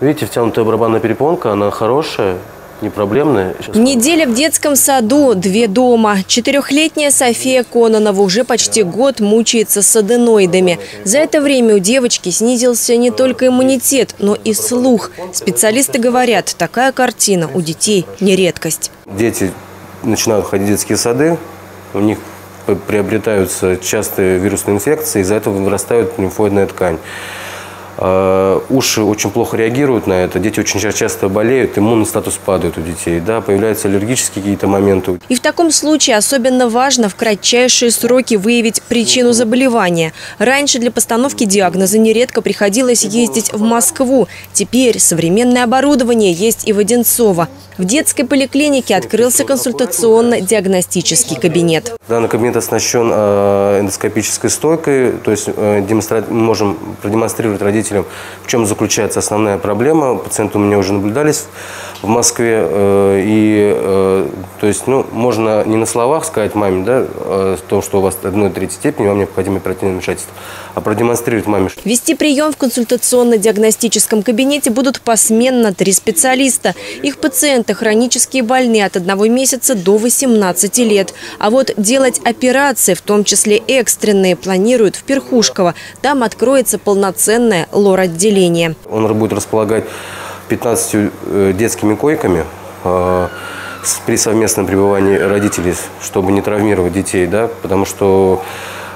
Видите, втянутая барабанная перепонка, она хорошая, не проблемная. Сейчас Неделя в детском саду, две дома. Четырехлетняя София Кононова уже почти год мучается с аденоидами. За это время у девочки снизился не только иммунитет, но и слух. Специалисты говорят, такая картина у детей не редкость. Дети начинают ходить в детские сады, у них приобретаются частые вирусные инфекции, из-за этого вырастает лимфоидная ткань. А, Уши очень плохо реагируют на это, дети очень ча- часто болеют, иммунный статус падает у детей, да, появляются аллергические какие-то моменты. И в таком случае особенно важно в кратчайшие сроки выявить причину заболевания. Раньше для постановки диагноза нередко приходилось ездить в Москву. Теперь современное оборудование есть и в Одинцово. В детской поликлинике открылся консультационно-диагностический кабинет. Данный кабинет оснащен э, эндоскопической стойкой, то есть э, демонстра- мы можем продемонстрировать родителям, в чем заключается основная проблема. Пациенты у меня уже наблюдались в Москве, э, и то есть, ну, можно не на словах сказать маме, да, то, что у вас одной третьей степени, вам необходимо оперативное вмешательство, а продемонстрировать маме, Вести прием в консультационно-диагностическом кабинете будут посменно три специалиста. Их пациенты хронические больные от одного месяца до 18 лет. А вот делать операции, в том числе экстренные, планируют в Перхушково. Там откроется полноценное лор-отделение. Он будет располагать 15 э, детскими койками с- при совместном пребывании родителей, чтобы не травмировать детей, да, потому что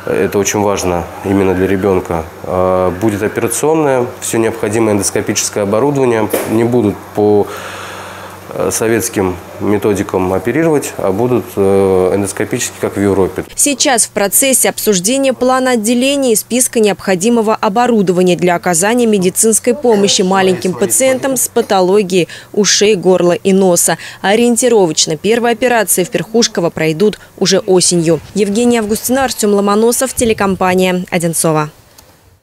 это очень важно именно для ребенка. Э, Будет операционная, все необходимое эндоскопическое оборудование. Не будут по советским методикам оперировать, а будут э, эндоскопически, как в Европе. Сейчас в процессе обсуждения плана отделения и списка необходимого оборудования для оказания медицинской помощи маленьким пациентам с патологией ушей, горла и носа. Ориентировочно первые операции в Перхушково пройдут уже осенью. Евгения Августина, Артем Ломоносов, телекомпания «Одинцова».